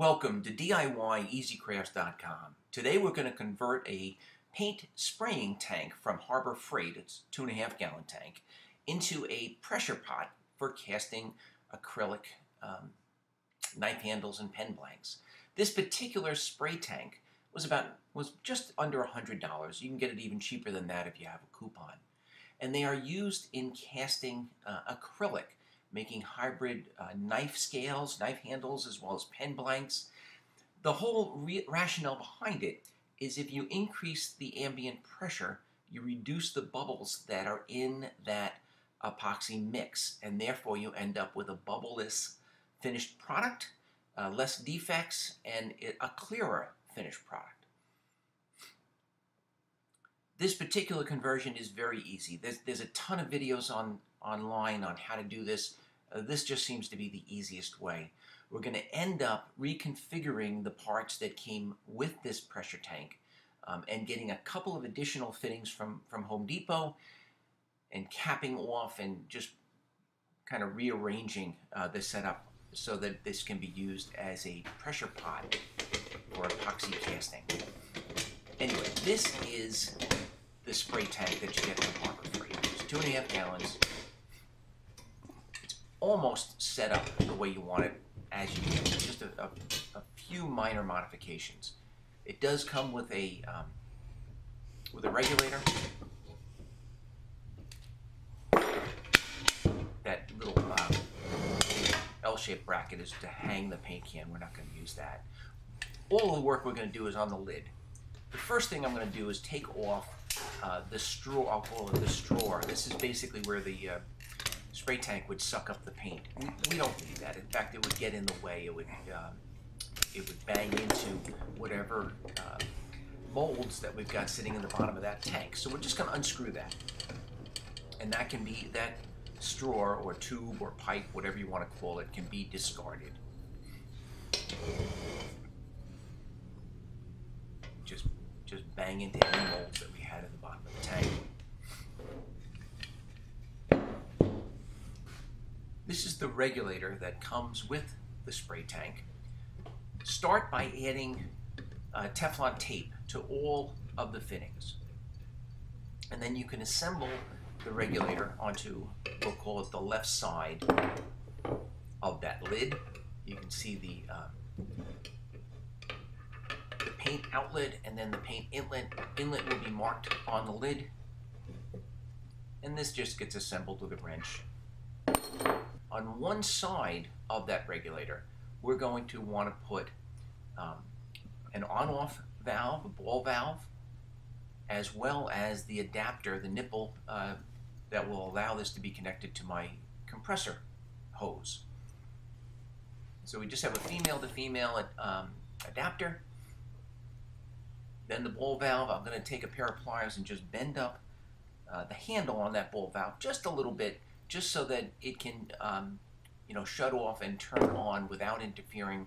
Welcome to DIYEasyCrafts.com. Today we're going to convert a paint spraying tank from Harbor Freight, it's two and a half gallon tank, into a pressure pot for casting acrylic um, knife handles and pen blanks. This particular spray tank was about was just under $100. You can get it even cheaper than that if you have a coupon. And they are used in casting uh, acrylic making hybrid uh, knife scales, knife handles, as well as pen blanks. The whole rationale behind it is if you increase the ambient pressure, you reduce the bubbles that are in that epoxy mix, and therefore you end up with a bubbleless finished product, uh, less defects, and a clearer finished product. This particular conversion is very easy. There's, there's a ton of videos on online on how to do this. Uh, this just seems to be the easiest way. We're going to end up reconfiguring the parts that came with this pressure tank um, and getting a couple of additional fittings from, from Home Depot and capping off and just kind of rearranging uh, the setup so that this can be used as a pressure pot for epoxy casting. Anyway, this is the spray tank that you get from Harbor Freight. It's two and a half gallons almost set up the way you want it as you do. Just a, a, a few minor modifications. It does come with a um, with a regulator. That little uh, L-shaped bracket is to hang the paint can. We're not going to use that. All the work we're going to do is on the lid. The first thing I'm going to do is take off uh, the straw. I'll call it the straw. This is basically where the uh, spray tank would suck up the paint. We, don't need that. In fact, it would get in the way. It would um, it would bang into whatever uh, molds that we've got sitting in the bottom of that tank. So we're just going to unscrew that, and that can be that straw or tube or pipe, whatever you want to call it, can be discarded. Just just bang into any molds that we had in the bottom of the tank. This is the regulator that comes with the spray tank. Start by adding uh, Teflon tape to all of the fittings. And then you can assemble the regulator onto, we'll call it the left side of that lid. You can see the, uh, the paint outlet and then the paint inlet. Inlet will be marked on the lid. And this just gets assembled with a wrench on one side of that regulator, we're going to want to put um, an on-off valve, a ball valve, as well as the adapter, the nipple uh, that will allow this to be connected to my compressor hose. So we just have a female to female um, adapter. Then the ball valve, I'm going to take a pair of pliers and just bend up uh, the handle on that ball valve just a little bit just so that it can um, you know shut off and turn on without interfering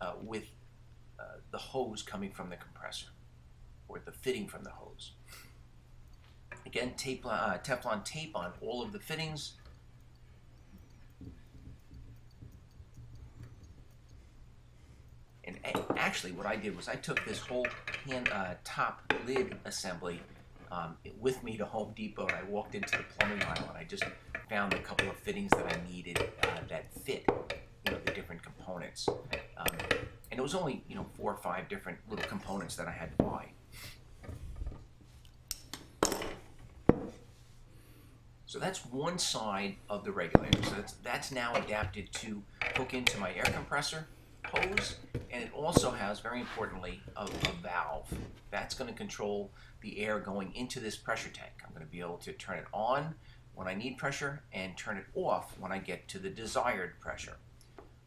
uh, with uh, the hose coming from the compressor or the fitting from the hose. Again, tape, uh, Teflon tape on all of the fittings. And actually what I did was I took this whole hand, uh, top lid assembly um, with me to Home Depot and I walked into the plumbing aisle and I just found a couple of fittings that I needed uh, that fit you know the different components. Um, and it was only you know four or five different little components that I had to buy. So that's one side of the regulator. So that's, that's now adapted to hook into my air compressor hose and it also has very importantly a, a valve that's going to control the air going into this pressure tank I'm going to be able to turn it on when I need pressure and turn it off when I get to the desired pressure.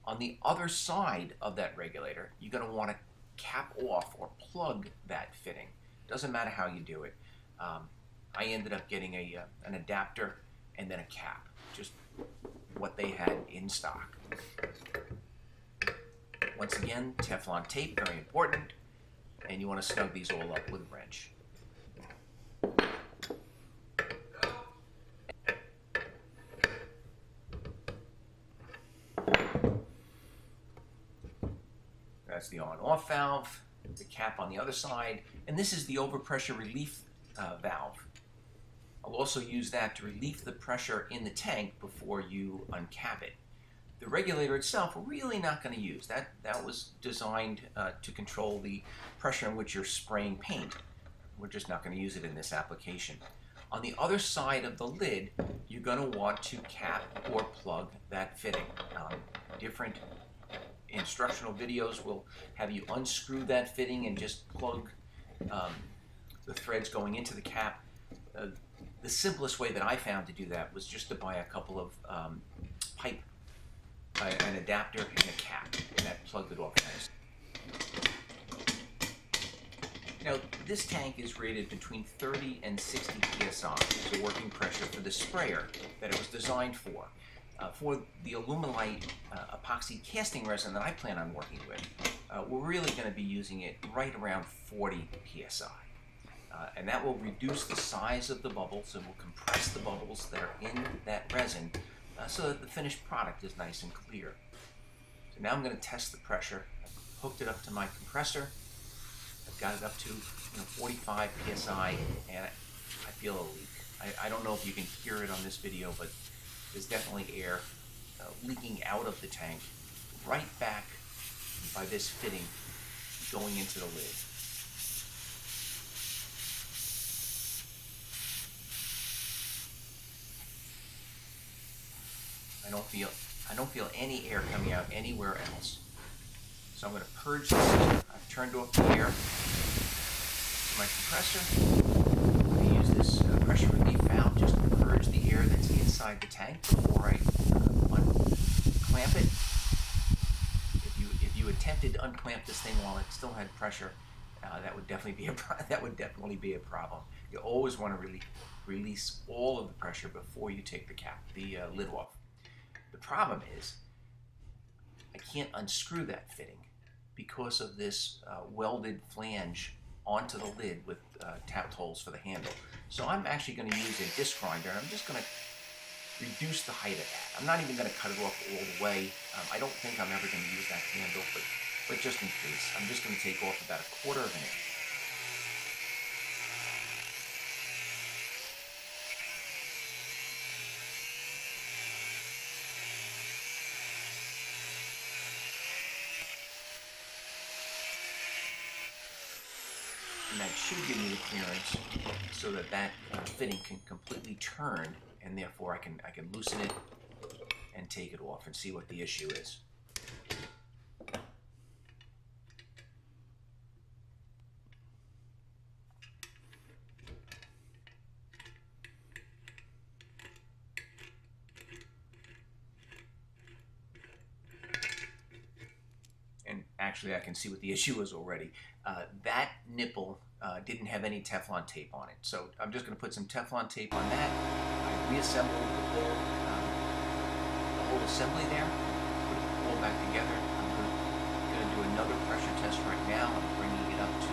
On the other side of that regulator, you're going to want to cap off or plug that fitting. Doesn't matter how you do it. Um, I ended up getting a, uh, an adapter and then a cap, just what they had in stock. Once again, Teflon tape, very important, and you want to snug these all up with a wrench. That's the on-off valve, the cap on the other side, and this is the overpressure relief uh, valve. I'll also use that to relieve the pressure in the tank before you uncap it. The regulator itself, we're really not going to use. That, that was designed uh, to control the pressure in which you're spraying paint. We're just not going to use it in this application. On the other side of the lid, you're going to want to cap or plug that fitting. Um, different instructional videos will have you unscrew that fitting and just plug um, the threads going into the cap. Uh, the simplest way that I found to do that was just to buy a couple of um, pipe uh, an adapter and a cap, and that plugged it off nice. Now, this tank is rated between 30 and 60 psi as a working pressure for the sprayer that it was designed for. Uh, for the Alumilite uh, epoxy casting resin that I plan on working with, uh, we're really going to be using it right around 40 psi. Uh, and that will reduce the size of the bubbles and will compress the bubbles that are in that resin uh, so that the finished product is nice and clear. So now I'm going to test the pressure. I've hooked it up to my compressor. I've got it up to you know, 45 psi and I feel a leak. I, I, don't know if you can hear it on this video, but there's definitely air uh, leaking out of the tank right back by this fitting going into the lid. Don't feel I don't feel any air coming out anywhere else. So I'm going to purge this. I've turned off the air to my compressor. I'm going to use this uh, pressure relief valve just to purge the air that's inside the tank before I uh, unclamp it. If you if you attempted to unclamp this thing while it still had pressure, uh, that would definitely be a that would definitely be a problem. You always want to release all of the pressure before you take the cap the uh, lid off. The problem is I can't unscrew that fitting because of this uh, welded flange onto the lid with uh, tapped holes for the handle. So I'm actually going to use a disc grinder I'm just going to reduce the height of that. I'm not even going to cut it off all the way. Um, I don't think I'm ever going to use that handle, but, but just in case, I'm just going to take off about a quarter of an inch. Should give me the clearance so that that uh, fitting can completely turn and therefore I can, I can loosen it and take it off and see what the issue is. and actually I can see what the issue is already. Uh, that nipple uh, didn't have any Teflon tape on it. So I'm just going to put some Teflon tape on that. I reassembled the whole, um, the whole assembly there, put it all back together. I'm going to do another pressure test right now. I'm bringing it up to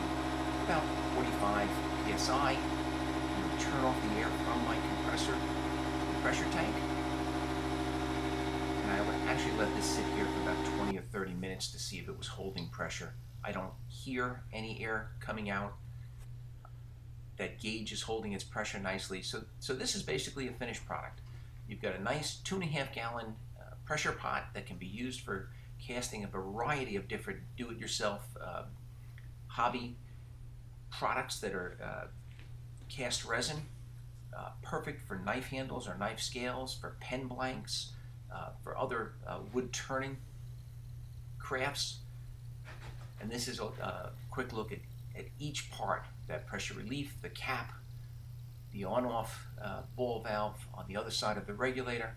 about 45 psi. I'm going to turn off the air from my compressor, pressure tank. And I would actually let this sit here for about 20 or 30 minutes to see if it was holding pressure. I don't hear any air coming out. That gauge is holding its pressure nicely. So, so this is basically a finished product. You've got a nice two and a half gallon uh, pressure pot that can be used for casting a variety of different do-it-yourself uh, hobby products that are uh, cast resin. Uh, perfect for knife handles or knife scales, for pen blanks, uh, for other uh, wood turning crafts. And this is a, a quick look at, at each part, that pressure relief, the cap, the on-off uh, ball valve on the other side of the regulator.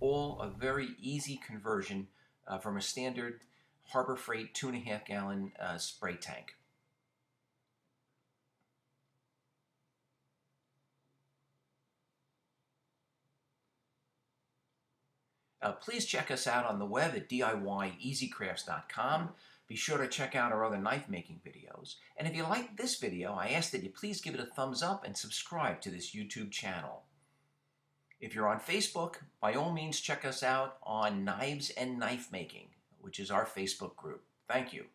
All a very easy conversion uh, from a standard Harbor Freight two and a half gallon uh, spray tank. Uh, please check us out on the web at DIYEasyCrafts.com. Be sure to check out our other knife making videos. And if you like this video, I ask that you please give it a thumbs up and subscribe to this YouTube channel. If you're on Facebook, by all means check us out on Knives and Knife Making, which is our Facebook group. Thank you.